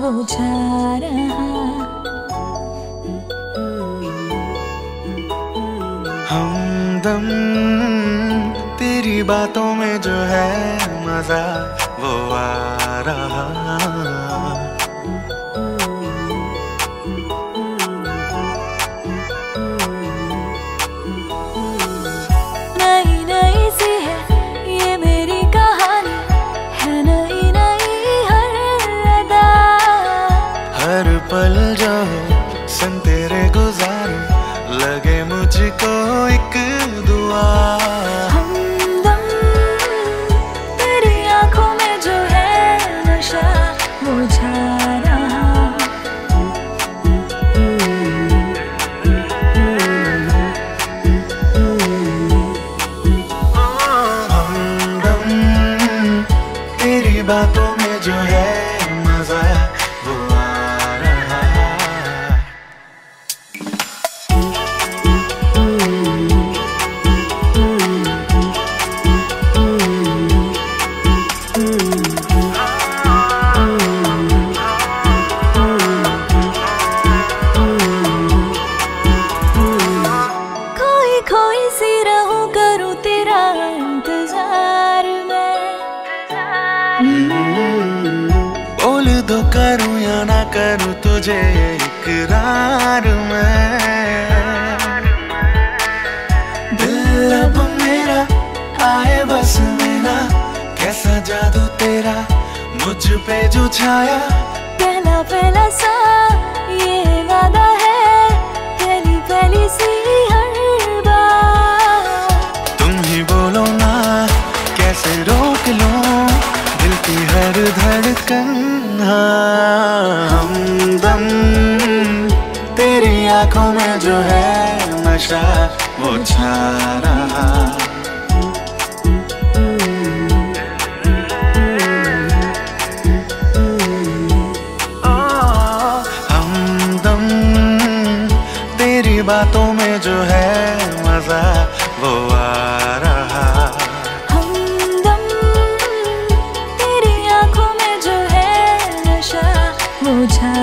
वो जा रहा। हमदम तेरी बातों में जो है मज़ा वो आ रहा। मुझको एक दुआ। तेरी आँखों में जो है नशा वो बोल दो करूँ या ना करूँ तुझे इकरार मैं। दिल अब मेरा आए बस मेरा कैसा जादू तेरा मुझ पे जो छाया। पहला पहला सा तेरी आँखों में जो है नशा, वो छा रहा। हमदम तेरी बातों में जो है मज़ा, वो आ रहा। हमदम तेरी आँखों में जो है नशा, वो छा